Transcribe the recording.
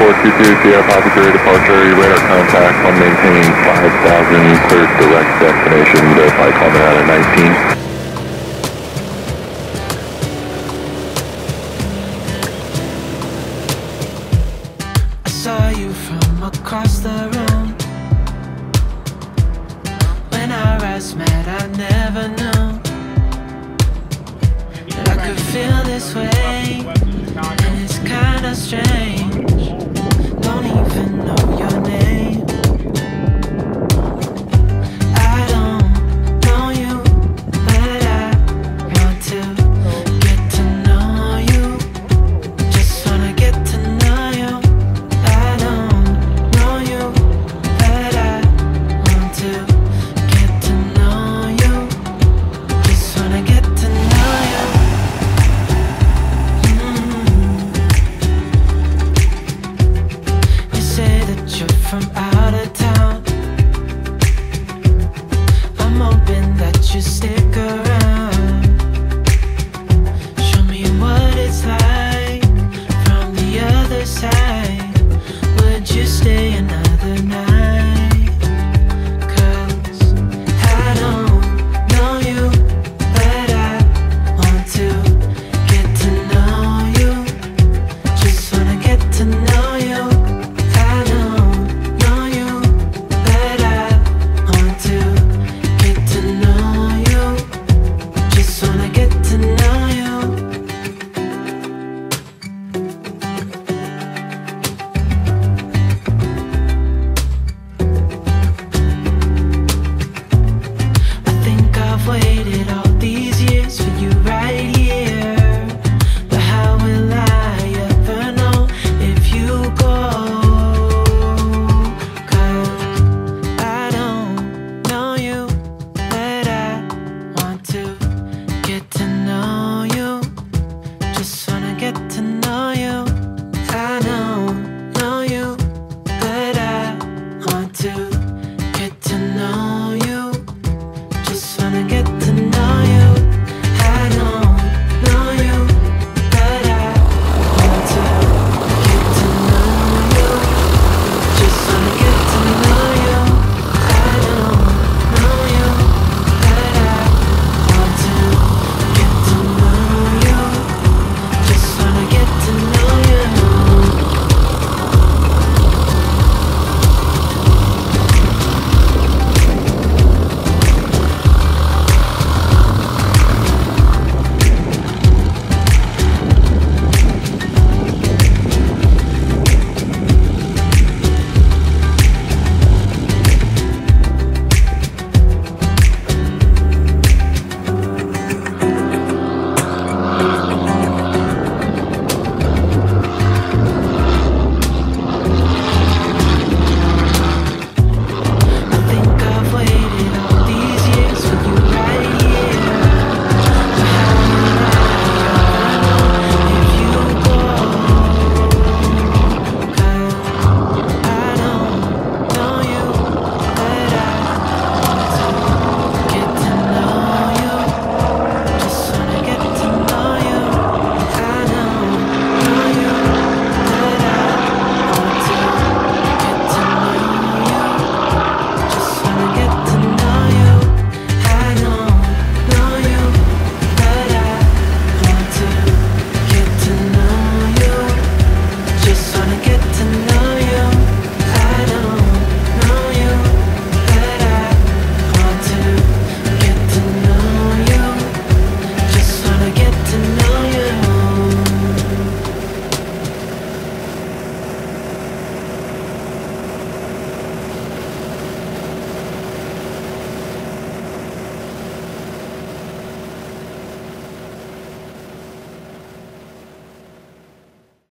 422, Sierra Papa Jury departure, you're radar contact on maintain 5000, clear direct destination, verify coming out at 19. across the room When our eyes met I never knew That I could feel this way just stay to